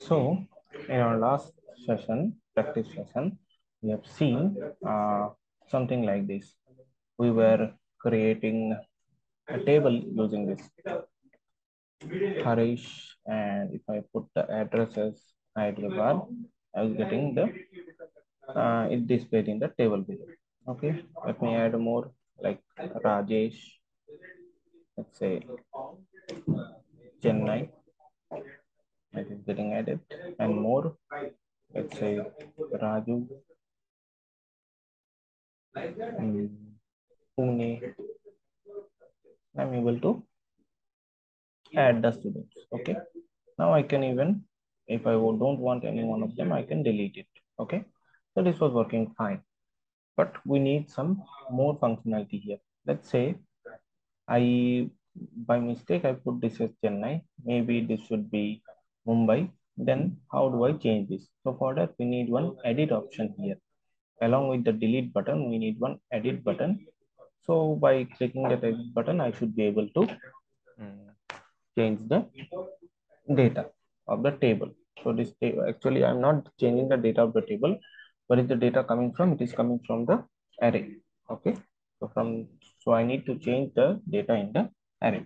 So in our last session, practice session, we have seen uh, something like this. We were creating a table using this Harish, and if I put the address as Hyderabad, I was getting the uh, it displayed in the table below. Okay, let me add more like Rajesh. Let's say Chennai. It is getting added and more. Let's say Raju. mm, Pune. I'm able to add the students. Okay. Now I can even, if I don't want any one of them, I can delete it. Okay. So this was working fine. But we need some more functionality here. Let's say I, by mistake, I put this as Chennai. Maybe this should be Mumbai. Then how do I change this? So for that, we need one edit option here. Along with the delete button, we need one edit button. So by clicking that edit button, I should be able to change the data of the table. So this table, actually, I'm not changing the data of the table. Where is the data coming from? It is coming from the array. Okay. So from so I need to change the data in the array.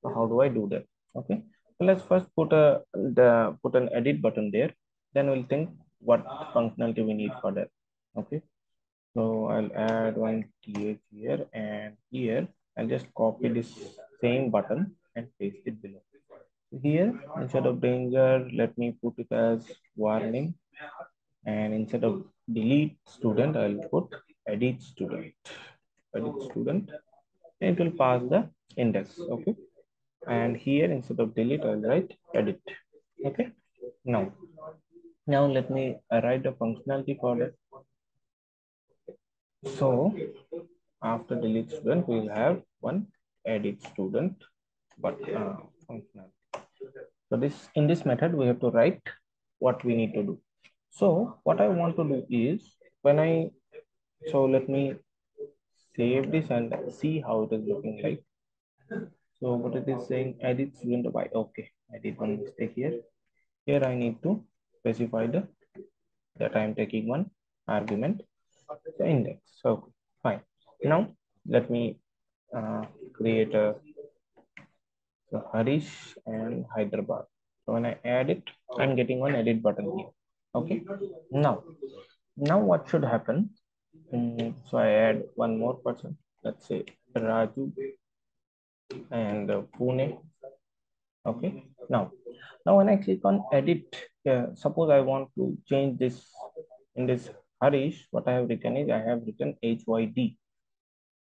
So how do I do that? Okay. So let's first put a the put an edit button there. Then we'll think what functionality we need for that. Okay. So I'll add one th here and here I'll just copy this same button and paste it below. Here instead of danger, let me put it as warning. And instead of delete student, I'll put edit student. Edit student. And it will pass the index. Okay. And here instead of delete, I'll write edit. Okay. Now, now let me write the functionality for that. So after delete student, we'll have one edit student, but uh, functionality. So this in this method, we have to write what we need to do. So what I want to do is when I, so let me save this and see how it is looking like. So what it is saying, edit student by, okay, I did one mistake here. Here I need to specify the, that I am taking one argument, the index. So fine. Now let me uh, create a so Harish and Hyderabad. So when I add it, I'm getting one edit button here. Okay. Now, now what should happen? Mm, so I add one more person. Let's say Raju and uh, Pune. Okay. Now, now when I click on edit, uh, suppose I want to change this in this Harish. What I have written is I have written HYD,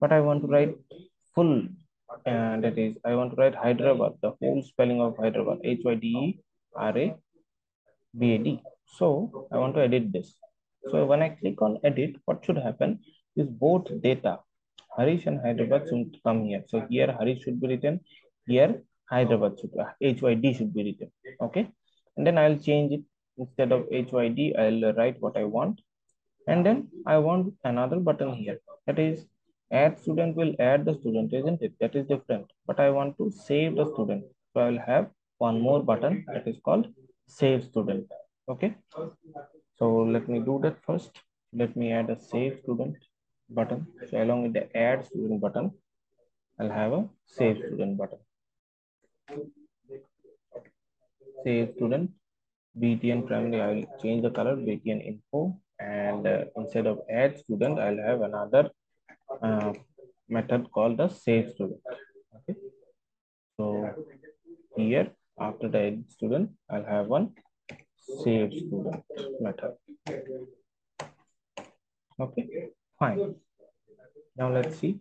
but I want to write full and that is I want to write Hyderabad, the whole spelling of Hyderabad, H Y D E R A B A D. So I want to edit this. So when I click on edit, what should happen is both data, Harish and Hyderabad should come here. So here Harish should be written, here Hyderabad should uh, H Y D should be written. Okay, and then I'll change it instead of H Y D, I'll write what I want, and then I want another button here. That is add student will add the student, isn't it? That is different. But I want to save the student. So I will have one more button that is called save student. Okay. So let me do that first. Let me add a save student button. So along with the add student button, I'll have a save student button. Save student BTN primary. I'll change the color BTN info and uh, instead of add student, I'll have another uh, method called the save student. Okay. So here after the add student, I'll have one save student method. Okay, fine. Now let's see.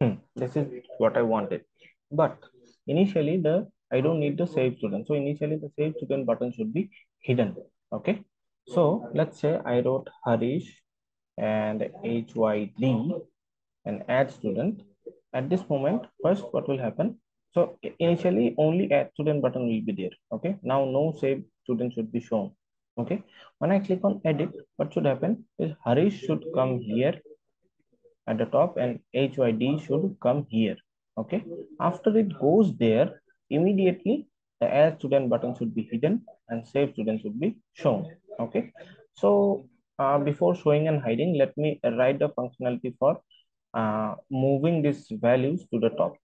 Hmm, this is what I wanted. But initially the I don't need the save student. So initially the save student button should be hidden. Okay. So let's say I wrote Harish and HYD and add student. At this moment, first what will happen? So initially only add student button will be there. Okay. Now no save student should be shown. Okay. When I click on edit, what should happen is Harish should come here at the top and HYD should come here. Okay. After it goes there, immediately the add student button should be hidden and save student should be shown okay so uh, before showing and hiding let me write the functionality for uh, moving these values to the top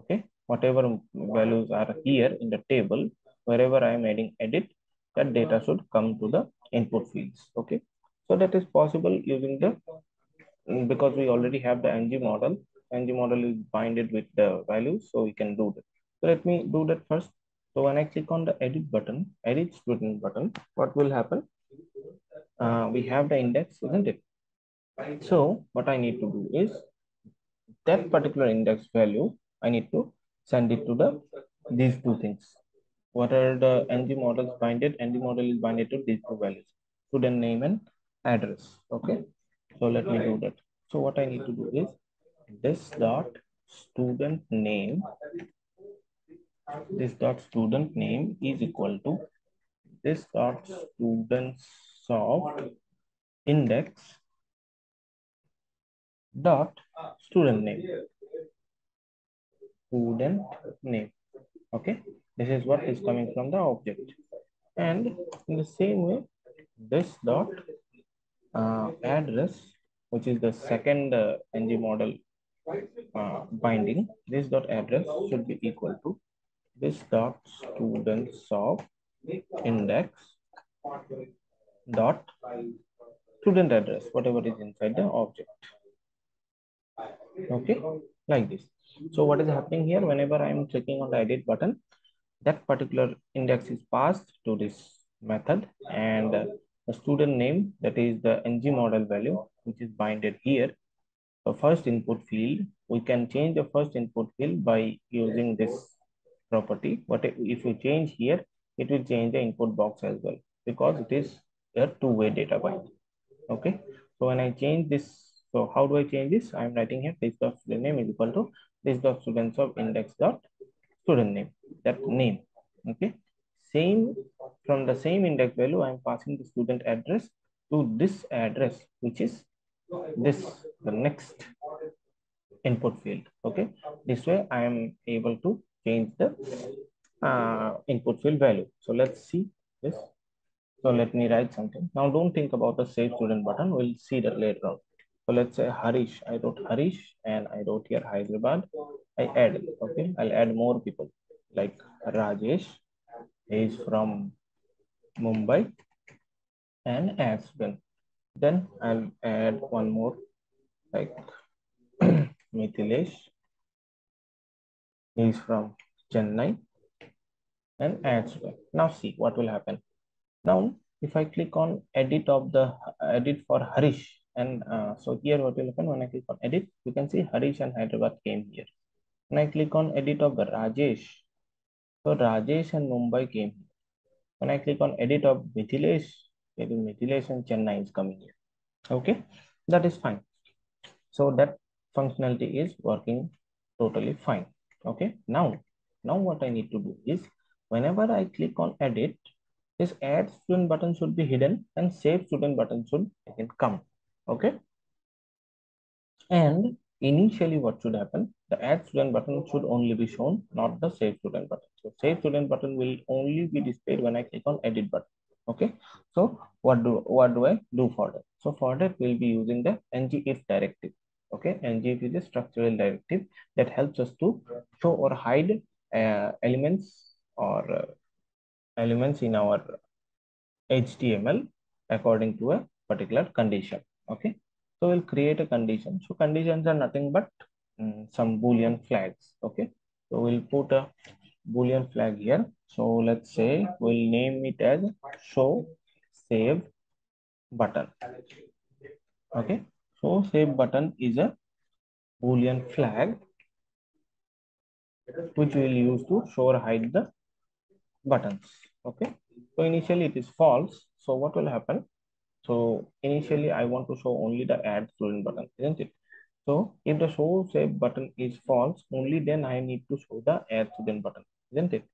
okay whatever values are here in the table wherever i am adding edit that data should come to the input fields okay so that is possible using the because we already have the ng model ng model is binded with the values so we can do that so let me do that first so when I click on the edit button, edit student button, what will happen? Uh, we have the index, isn't it? So what I need to do is that particular index value, I need to send it to the these two things. What are the ng models binded? ng model is binded to these two values, student name and address. Okay. So let me do that. So what I need to do is this dot student name this dot student name is equal to this dot student soft index dot student name student name okay this is what is coming from the object and in the same way this dot uh, address which is the second uh, ng model uh, binding this dot address should be equal to this dot students of index dot student address, whatever is inside the object. Okay, like this. So what is happening here? Whenever I'm clicking on the edit button, that particular index is passed to this method and the student name, that is the ng model value, which is binded here. The first input field, we can change the first input field by using this property but if you change here it will change the input box as well because it is a two-way data bind okay so when i change this so how do i change this i'm writing here this student name is equal to this dot students of index dot student name that name okay same from the same index value i'm passing the student address to this address which is this the next input field okay this way i am able to change the uh, input field value. So let's see this. So let me write something. Now don't think about the save student button. We'll see that later on. So let's say Harish. I wrote Harish and I wrote here Hyderabad. I add, okay. I'll add more people like Rajesh. Is from Mumbai and student. Then I'll add one more like Mithilesh is from Chennai and one. Now see what will happen. Now, if I click on edit of the edit for Harish, and uh, so here what will happen when I click on edit, you can see Harish and Hyderabad came here. When I click on edit of Rajesh, so Rajesh and Mumbai came here. When I click on edit of Mithilesh, maybe Mithilesh and Chennai is coming here. Okay, that is fine. So that functionality is working totally fine okay now now what i need to do is whenever i click on edit this add student button should be hidden and save student button should again come okay? And initially what should happen the add student button should only be shown not the save student button. So save student button will only be displayed when i click on edit button. Okay? So what do what do i do for that? So for that we'll be using the ngif directive. Okay? Ngif is a structural directive that helps us to show or hide uh, elements or uh, elements in our html according to a particular condition okay so we'll create a condition so conditions are nothing but um, some boolean flags okay so we'll put a boolean flag here so let's say we'll name it as show save button okay so save button is a boolean flag which we will use to show or hide the buttons. Okay. So initially it is false. So what will happen? So initially I want to show only the add student button, isn't it? So if the show save button is false, only then I need to show the add student button, isn't it?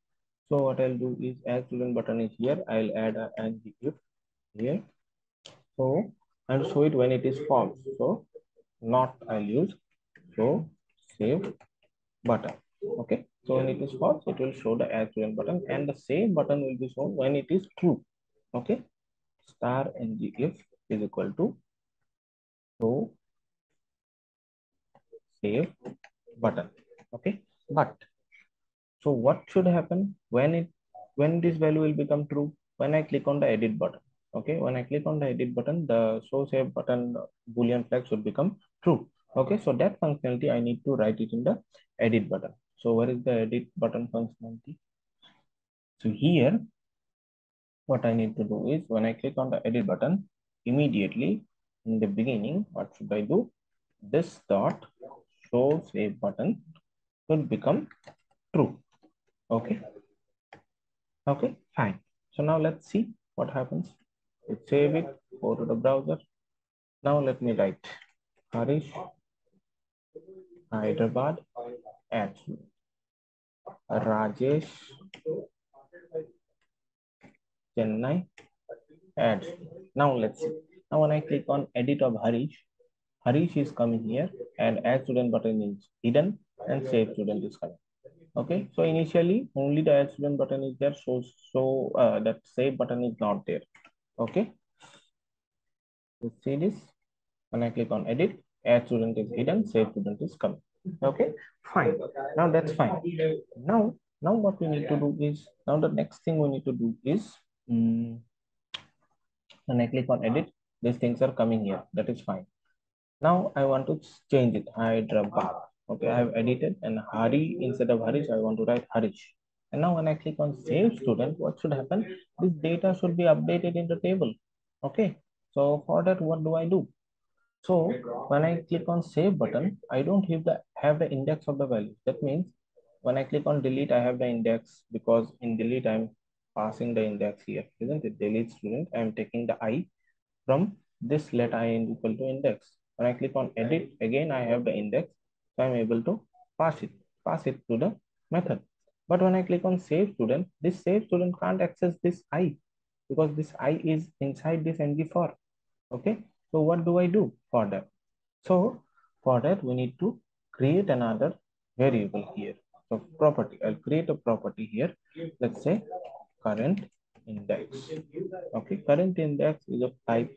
So what I'll do is add student button is here. I'll add a and if here. So and show it when it is false. So not I'll use show save button. Okay, so when it is false, it will show the add student button and the save button will be shown when it is true. Okay, star ng if is equal to show save button. Okay, but so what should happen when it when this value will become true? When I click on the edit button. Okay, when I click on the edit button, the show save button boolean flag should become true. Okay, so that functionality I need to write it in the edit button. So where is the edit button functionality? So here, what I need to do is when I click on the edit button, immediately in the beginning, what should I do? This dot show save button will become true. Okay. Okay, fine. So now let's see what happens. Let's save it, go to the browser. Now let me write Harish Hyderabad at Rajesh Chennai ads. Now let's see. Now when I click on edit of Harish, Harish is coming here and add student button is hidden and save student is coming. Okay, so initially only the add student button is there, so so uh, that save button is not there. Okay, let's see this. When I click on edit, add student is hidden, save student is coming. Okay, fine. Now that's fine. Now, now what we need to do is now the next thing we need to do is um, when I click on edit, these things are coming here. That is fine. Now I want to change it. I Hyderabad. Okay, I have edited and Hari instead of Harish, I want to write Harish. And now when I click on save student, what should happen? This data should be updated in the table. Okay, so for that, what do I do? So when I click on save button, I don't have the have the index of the value. That means when I click on delete, I have the index because in delete, I'm passing the index here, isn't it? Delete student, I'm taking the i from this let i equal to index. When I click on edit, again, I have the index. So I'm able to pass it, pass it to the method. But when I click on save student, this save student can't access this i because this i is inside this ng for. Okay. So what do I do for that? So for that, we need to create another variable here. So property, I'll create a property here. Let's say current index. Okay, current index is of type.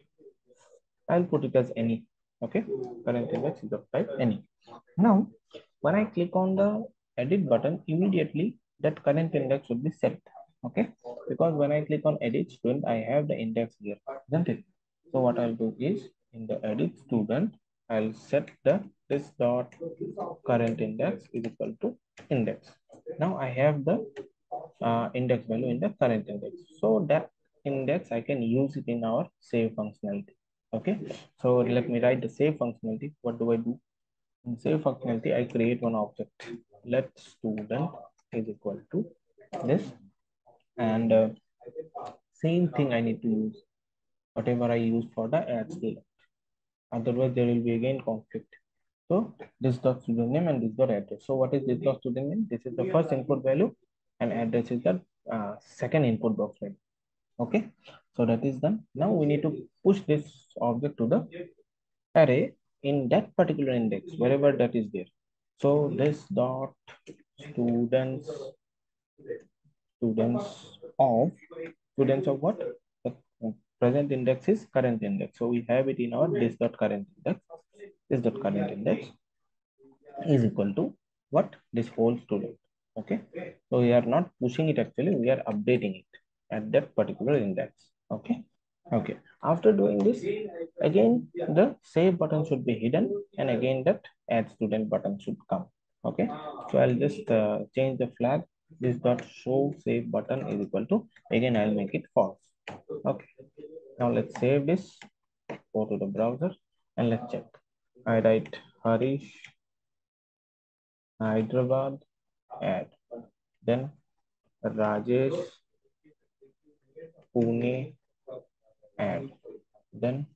I'll put it as any. Okay, current index is of type any. Now, when I click on the edit button, immediately that current index should be set. Okay, because when I click on edit student, I have the index here, isn't it? So what I'll do is in the edit student, I'll set the this dot current index is equal to index. Now I have the uh, index value in the current index. So that index I can use it in our save functionality. Okay. So let me write the save functionality. What do I do? In save functionality, I create one object. Let student is equal to this. And uh, same thing I need to use whatever I use for the add student. Otherwise, there will be again conflict. So this dot student name and this dot address. So what is this dot student name? This is the first input value and address is the uh, second input box value. Okay, so that is done. Now we need to push this object to the array in that particular index, wherever that is there. So this dot students students of students of what? The present index is current index. So we have it in our this dot current index. This dot current index is equal to what? This whole student. Okay. So we are not pushing it actually, we are updating it at that particular index. Okay. Okay. After doing this, again, the save button should be hidden and again that add student button should come. Okay. So I'll just uh, change the flag. This dot show save button is equal to, again, I'll make it false. Okay. Now let's save this, go to the browser and let's check. I write Harish Hyderabad add. Then Rajesh Pune add. Then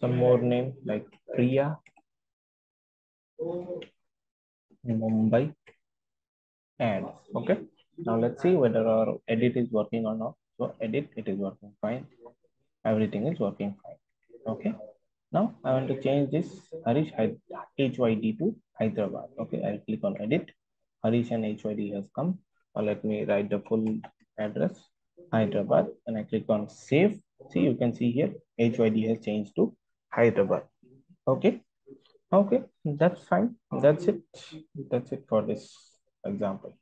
some more name like Priya Mumbai add. Okay. Now let's see whether our edit is working or not. So edit, it is working fine. Everything is working fine. Okay. Now I want to change this Harish HYD to Hyderabad. Okay, I'll click on edit Harish and HYD has come. Or let me write the full address, Hyderabad, and I click on save. See, you can see here, HYD has changed to Hyderabad. Okay. Okay, that's fine. That's it. That's it for this example.